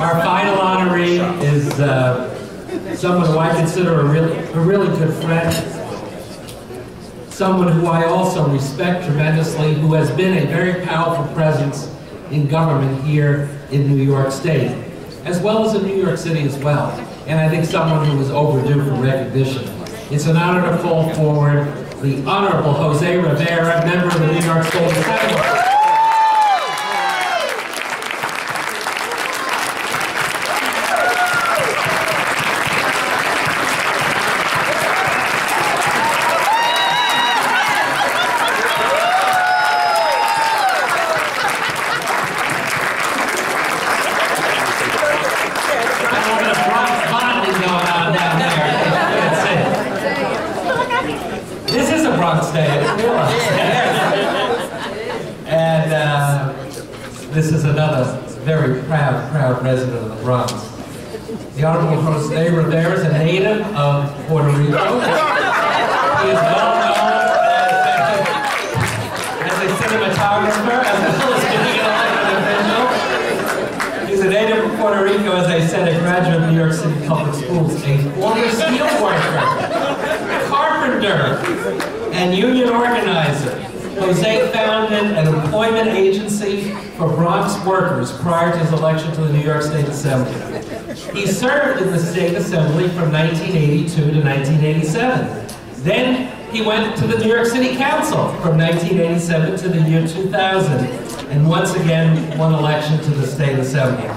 Our final honoree is uh, someone who I consider a really, a really good friend, someone who I also respect tremendously, who has been a very powerful presence in government here in New York State, as well as in New York City as well. And I think someone who is overdue for recognition. It's an honor to call forward the Honorable Jose Rivera, member of the New York State Assembly. This is another very proud, proud resident of the Bronx. The Honorable Jose Rivera is a native of Puerto Rico. He is well known as, as a cinematographer, as well as being an elected official. He's a native of Puerto Rico, as I said, a graduate of New York City Public Schools, a former steel worker, carpenter, and union organizer. Jose founded an employment agency for Bronx workers prior to his election to the New York State Assembly. He served in the State Assembly from 1982 to 1987. Then he went to the New York City Council from 1987 to the year 2000, and once again won election to the State Assembly.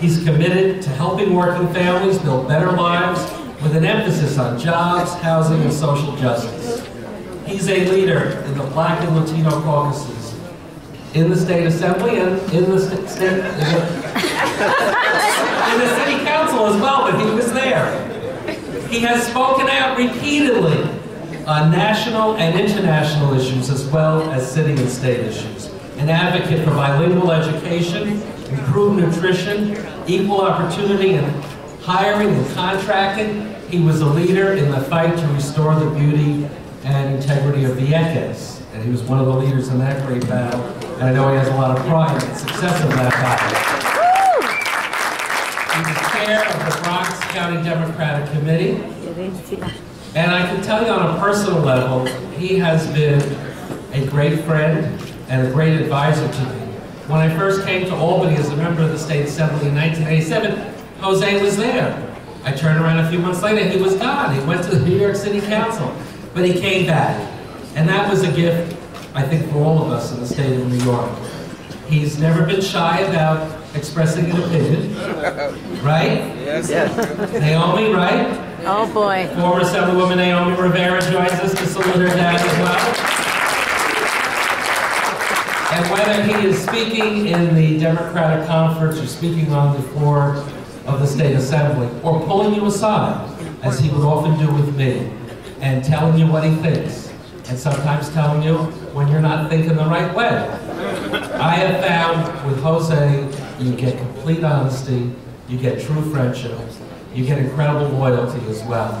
He's committed to helping working families build better lives with an emphasis on jobs, housing, and social justice. He's a leader in the Black and Latino caucuses in the state assembly and in the st state in the, in the city council as well, but he was there. He has spoken out repeatedly on national and international issues as well as city and state issues. An advocate for bilingual education, improved nutrition, equal opportunity in hiring and contracting. He was a leader in the fight to restore the beauty and integrity of Vieques. And he was one of the leaders in that great battle. And I know he has a lot of pride in the success of that battle. He's the chair of the Bronx County Democratic Committee. And I can tell you on a personal level, he has been a great friend and a great advisor to me. When I first came to Albany as a member of the State Assembly in 1987, Jose was there. I turned around a few months later, and he was gone. He went to the New York City Council. But he came back. And that was a gift, I think, for all of us in the state of New York. He's never been shy about expressing an opinion. Right? Yes. yes. Naomi, right? Oh boy. Former Assemblywoman Naomi Rivera joins us to salute her dad as well. And whether he is speaking in the Democratic conference or speaking on the floor of the State Assembly, or pulling you aside, as he would often do with me, and telling you what he thinks, and sometimes telling you when you're not thinking the right way. I have found with Jose, you get complete honesty, you get true friendship, you get incredible loyalty as well.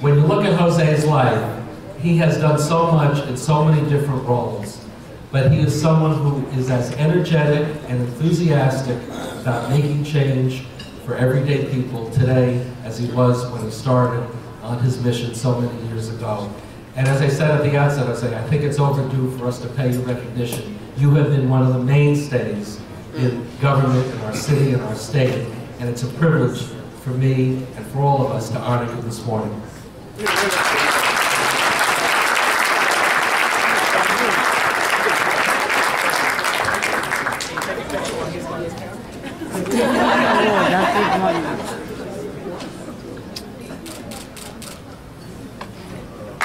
When you look at Jose's life, he has done so much in so many different roles, but he is someone who is as energetic and enthusiastic about making change for everyday people today as he was when he started on his mission so many years ago. And as I said at the outset, I say I think it's overdue for us to pay you recognition. You have been one of the mainstays in government in our city and our state, and it's a privilege for me and for all of us to honor you this morning.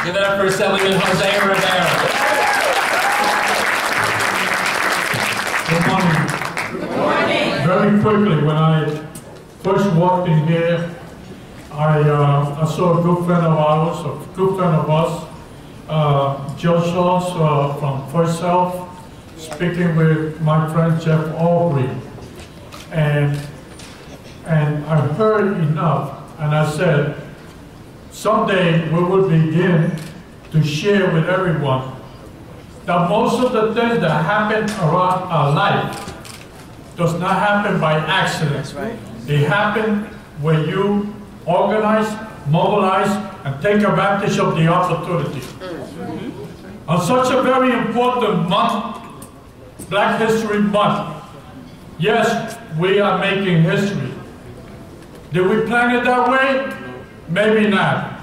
Give it up for Assemblyman Jose Rivera. Good morning. Good morning. Very quickly, when I first walked in here, I, uh, I saw a good friend of ours, a good friend of us, uh, Joe Schultz uh, from First Health, speaking with my friend Jeff Aubry. And, and I heard enough, and I said, someday we will begin to share with everyone that most of the things that happen around our life does not happen by accident. Right. It happened when you organize, mobilize, and take advantage of the opportunity. Mm-hmm. On such a very important month, Black History Month, yes, we are making history. Did we plan it that way? Maybe not.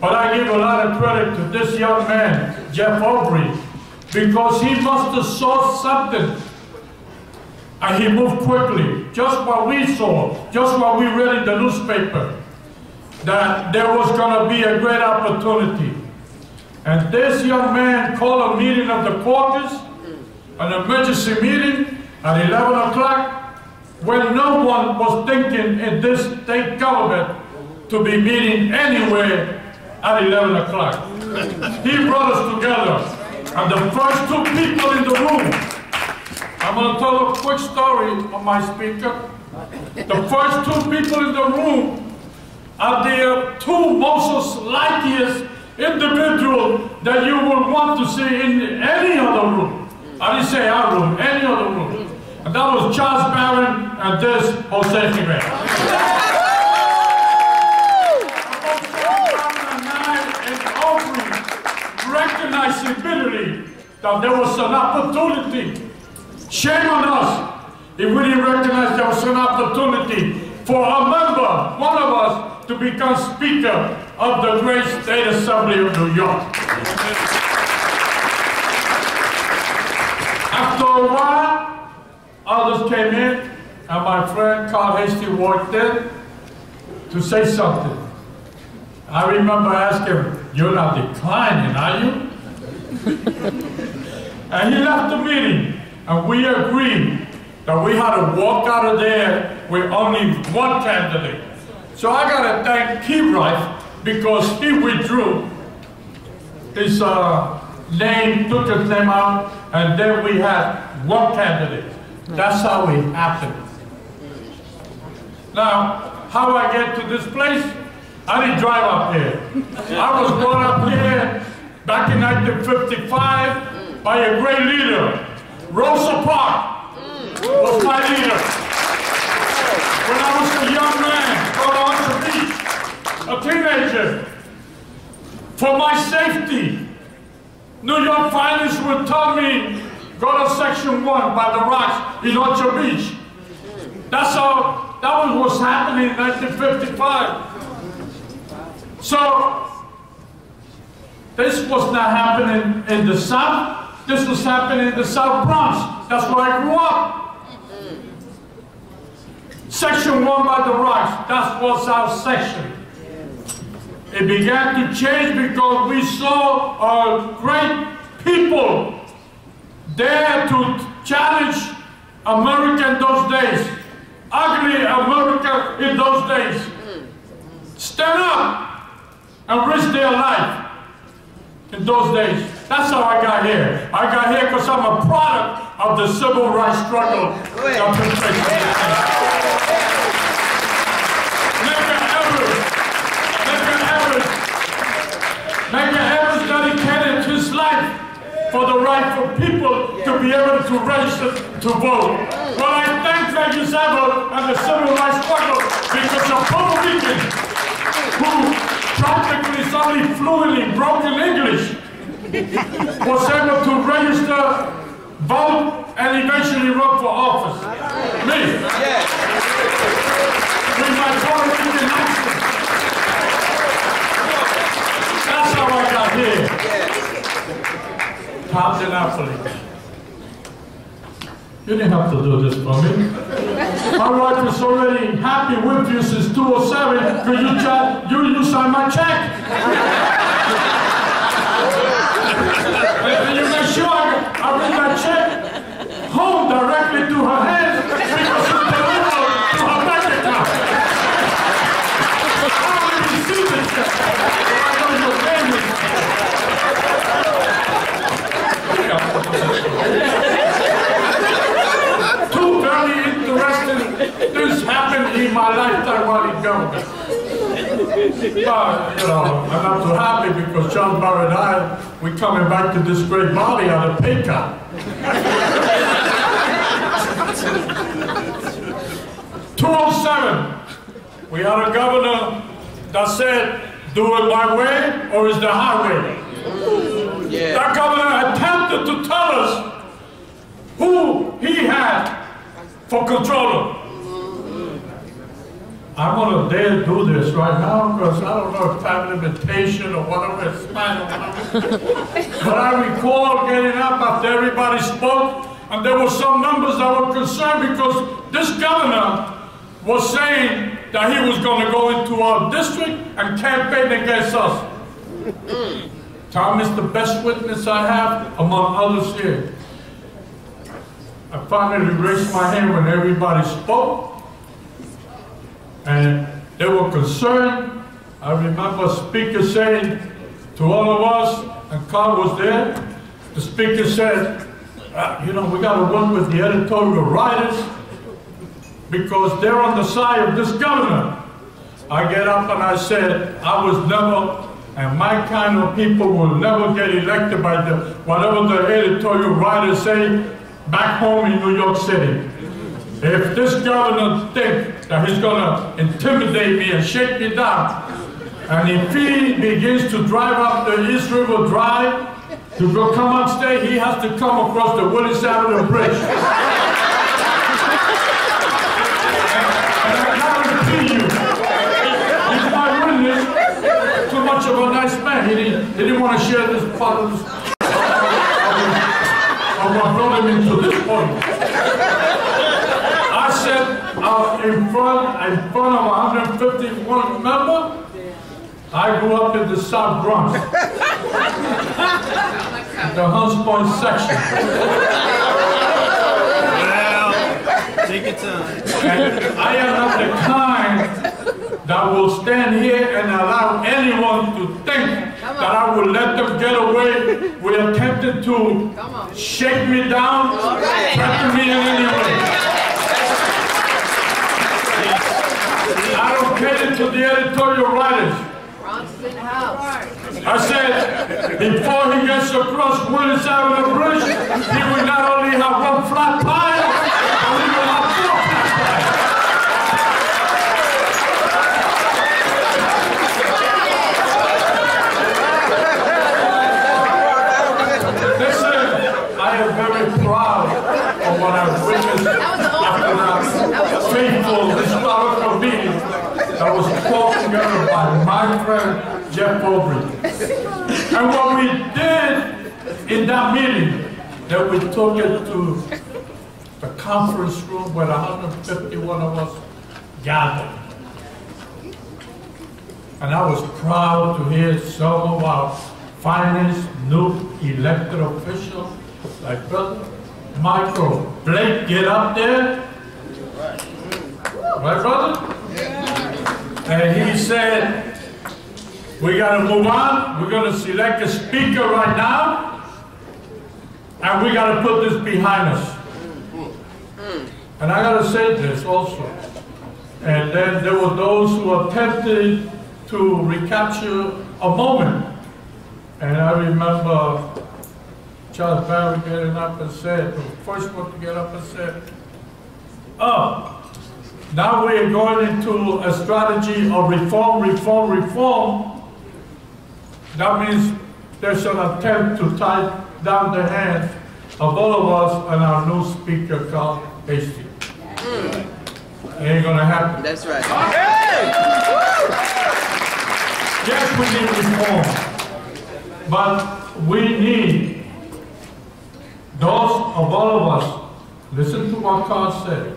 But I give a lot of credit to this young man, Jeff Aubry, because he must have saw something. And he moved quickly, just what we saw, just what we read in the newspaper, that there was going to be a great opportunity. And this young man called a meeting of the caucus, an emergency meeting at 11 o'clock, when no one was thinking in this state government to be meeting anywhere at 11 o'clock. He brought us together. And the first two people in the room, I'm going to tell a quick story on my speaker. The first two people in the room are the uh, two most likeliest individual that you would want to see in any other room. I didn't say our room, any other room. And that was Charles Barron and this Jose Jimenez. recognizing bitterly that there was an opportunity. Shame on us if we didn't recognize there was an opportunity for a member, one of us, to become Speaker of the great State Assembly of New York. After a while, others came in, and my friend Carl Heastie walked in to say something. I remember asking him, you're not declining, are you? and he left the meeting, and we agreed that we had to walk out of there with only one candidate. So I got to thank Keith because he withdrew his uh, name, took his name out, and then we had one candidate. That's how it happened. Now, how I get to this place? I didn't drive up here. I was brought up here back in 1955 by a great leader. Rosa Parks was my leader. When I was a young man, brought on the beach, a teenager, for my safety, New York finance would tell me, go to section one by the rocks in Orchard Beach. That's how, that was what's happening in 1955. So, this was not happening in the South. This was happening in the South Bronx. That's where I grew up. Section 1 by the rocks, that was our section. It began to change because we saw our great people there to challenge America in those days. Ugly America in those days. Stand up and risk their life in those days. That's how I got here. I got here because I'm a product of the civil rights struggle that took place in this country. Medgar Evers, Medgar Evers, Medgar Evers dedicated his life for the right for people to be able to register to vote. Well, I thank Regis Evers and the civil rights struggle because of Puerto Ricans who practically only fluently broken English was able to register, vote, and eventually run for office. Me. Yes. With my Puerto Rican accent. That's how I got here. Comptroller DiNapoli. You didn't have to do this for me. My wife is already happy with you since 207 because you, you, you signed my check. and you make sure I, I bring that check home directly to her hands because it's delivered to her bank account. I even see the check. I know your is Two very interesting things happened in my lifetime while in government. But, you know, I'm not too happy because John Barrett and I, we coming back to this great body on a pay cut. 207, we had a governor that said, do it my way or is the highway. That governor attempted to tell us who he had for controller. I'm gonna dare do this right now because I don't know if time limitation or whatever it's fine or whatever. But I recall getting up after everybody spoke and there were some members that were concerned because this governor was saying that he was gonna go into our district and campaign against us. Tom is the best witness I have among others here. I finally raised my hand when everybody spoke. And they were concerned. I remember speaker saying to all of us, and Carl was there, the speaker said, "Uh, you know, we gotta work with the editorial writers because they're on the side of this governor. I get up and I said, I was never, and my kind of people will never get elected by the, whatever the editorial writers say back home in New York City. If this governor thinks that he's gonna intimidate me and shake me down, and if he begins to drive up the East River Drive to go come upstate, he has to come across the Willis Avenue Bridge. And I you, he's too much of a nice man. He didn't, he didn't want to share this part of this, what brought him into this point. I said, uh, in front, in front of 151 member, I grew up in the South Bronx. the Hunts Point section. Take your time. And I am not the kind that will stand here and allow anyone to think that I will let them get away with attempting to shake me down, threaten me in any way. I don't cater to the editorial writers. Bronx is in the house. I said, before he gets across Willis Avenue Bridge, he will not only have one flat tire, but he will have four flat tires. Listen, I am very proud of what I've witnessed. After that faithful historical meeting that was called together by my friend Jeff Aubry. And what we did in that meeting, that we took it to the conference room where 151 of us gathered. And I was proud to hear some of our finest new elected officials, like Brother Michael Blake, get up there. Right, brother? Yeah. And he said, we gotta move on, we're gonna select a speaker right now, and we gotta put this behind us. And I gotta say this also. And then there were those who attempted to recapture a moment. And I remember Charles Barron getting up and said, the first one to get up and said, oh, now we're going into a strategy of reform, reform, reform. That means there's an attempt to tie down the hands of all of us and our new speaker, Carl Heastie. Mm. Ain't gonna happen. That's right. Okay. Yes, we need reform, but we need those of all of us, listen to what Carl said.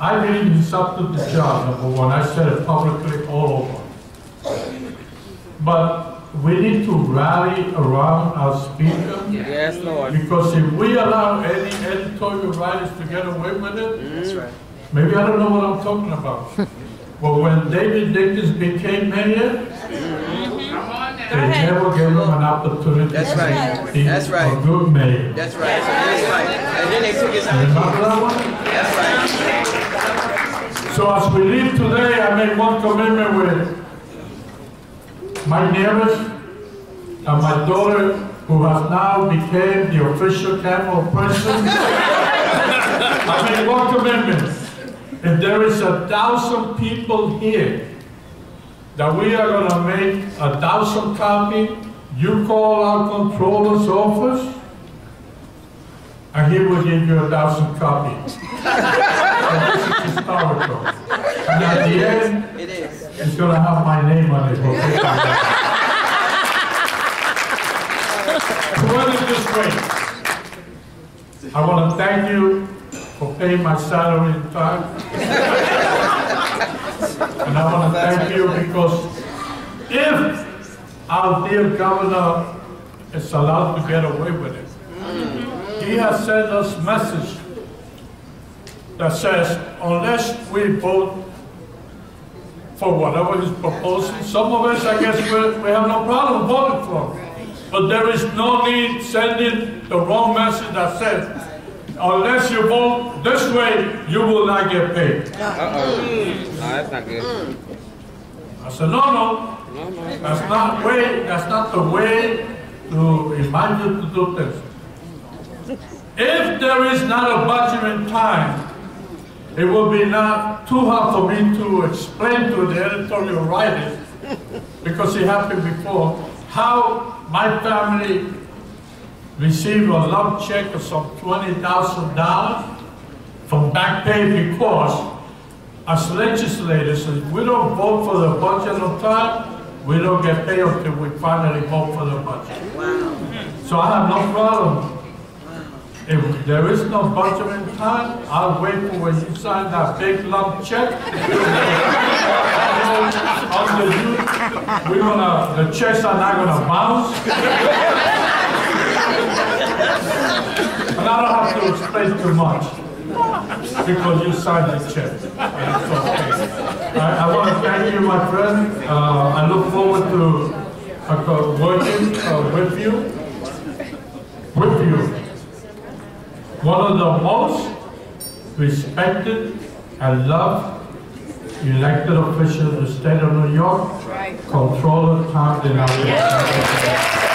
I believe he's up to the job, number one, I said it publicly all over. But we need to rally around our speaker, Yes, Lord. because if we allow any editorial writers to get away with it, mm, That's right. Maybe I don't know what I'm talking about. But when David Dinkins became mayor, mm-hmm. they never gave him an opportunity That's to right. be That's right. a good mayor. That's right. That's right. And then they took his one? That's right. So as we leave today, I make one commitment with my neighbors and my daughter, who has now became the official capital person. I made one commitment. If there is a thousand people here, that we are gonna make a thousand copy, you call our controller's office, and he will give you a thousand copies. So this is historical. And at the end, It is. gonna have my name on it. Put it this way. I wanna thank you for paying my salary in time. And I wanna thank you because if our dear governor is allowed to get away with it, he has sent us message that says, unless we vote for whatever he's proposing. Some of us, I guess, we, we have no problem voting for. But there is no need sending the wrong message that says, unless you vote this way, you will not get paid. Uh-oh. No, that's not good. I said, no, no, No, no. that's not way, that's not the way to remind you to do things. If there is not a budget in time, it will be not too hard for me to explain to the editorial writers, because it happened before, how my family received a lump check of some twenty thousand dollars from back pay because as legislators, if we don't vote for the budget on time, we don't get paid until we finally vote for the budget. So I have no problem. If there is no budget in time, I'll wait for when you sign that big lump check. Under you, we're gonna, the checks are not gonna bounce. And I don't have to explain too much because you signed the check. Okay. I, I want to thank you, my friend. Uh, I look forward to uh, working uh, with you. With you. One of the most respected and loved elected officials in the state of New York, Right. Controller Tom DiNapoli.